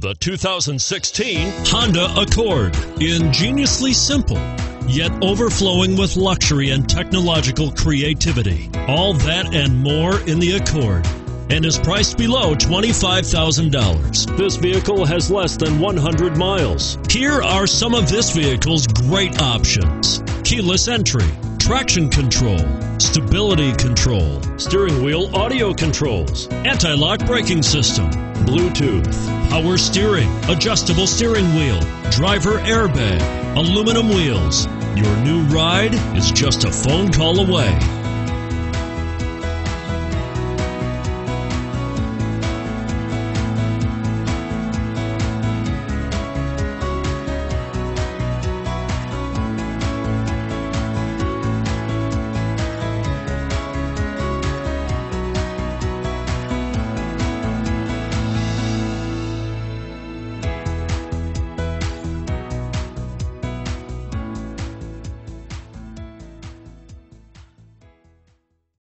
The 2016 Honda Accord. Ingeniously simple, yet overflowing with luxury and technological creativity. All that and more in the Accord and is priced below $25,000. This vehicle has less than 100 miles. Here are some of this vehicle's great options. Keyless entry, traction control, stability control, steering wheel audio controls, anti-lock braking system, Bluetooth, power steering, adjustable steering wheel, driver airbag, aluminum wheels. Your new ride is just a phone call away.